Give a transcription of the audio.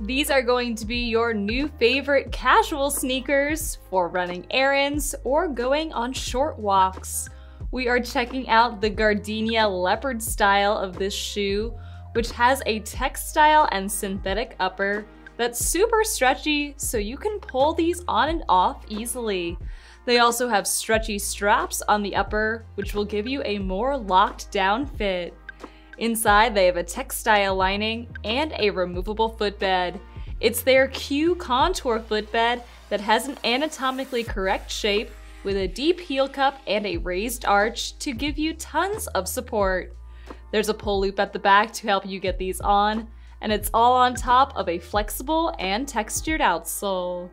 These are going to be your new favorite casual sneakers for running errands or going on short walks. We are checking out the Gardenia leopard style of this shoe, which has a textile and synthetic upper that's super stretchy so you can pull these on and off easily. They also have stretchy straps on the upper, which will give you a more locked down fit. Inside, they have a textile lining and a removable footbed. It's their Q contour footbed that has an anatomically correct shape with a deep heel cup and a raised arch to give you tons of support. There's a pull loop at the back to help you get these on, and it's all on top of a flexible and textured outsole.